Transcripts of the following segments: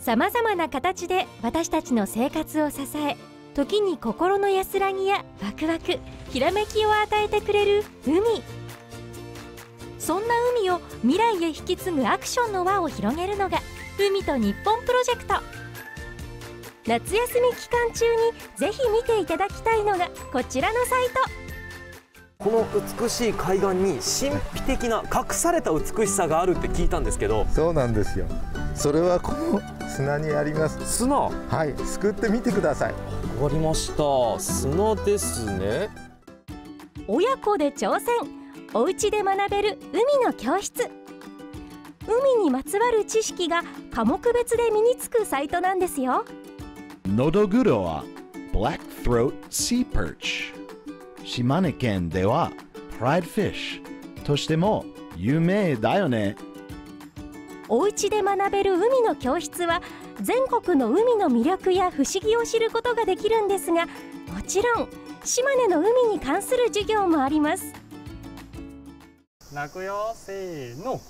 さまざまな形で私たちの生活を支え時に心の安らぎやワクワクひらめきを与えてくれる海。そんな海を未来へ引き継ぐアクションの輪を広げるのが海と日本プロジェクト。夏休み期間中にぜひ見ていただきたいのがこちらのサイト。この美しい海岸に神秘的な隠された美しさがあるって聞いたんですけどそうなんですよそれはこの砂にあります。砂？はいすくってみてください。わかりました。砂ですね。親子で挑戦。お家で学べる海の教室。海にまつわる知識が科目別で身につくサイトなんですよ。のどぐろは Black Throat Sea Perch 島根県では Pride Fish としても有名だよねお家で学べる海の教室は全国の海の魅力や不思議を知ることができるんですがもちろん島根の海に関する授業もあります。泣くよせーの。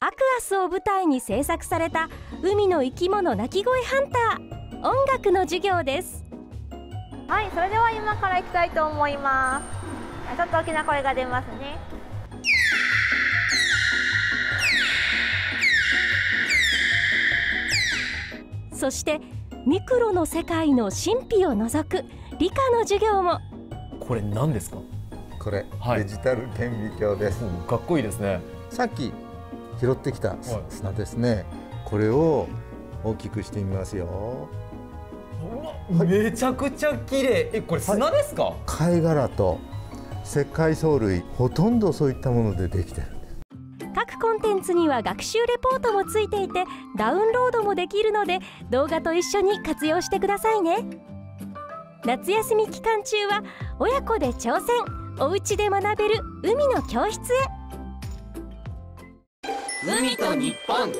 アクアスを舞台に制作された海の生き物鳴き声ハンター。音楽の授業ですはい、それでは今から行きたいと思います。ちょっと大きな声が出ますね。そしてミクロの世界の神秘を除く理科の授業も。これ何ですか？これ、はい。デジタル顕微鏡です。かっこいいですね。さっき拾ってきたはい砂ですね、これを大きくしてみますよめちゃくちゃ綺麗。えこれ砂ですか、貝殻と石灰藻類ほとんどそういったものでできてる。各コンテンツには学習レポートもついていてダウンロードもできるので動画と一緒に活用してくださいね。夏休み期間中は親子で挑戦。お家で学べる海の教室へ。海と日本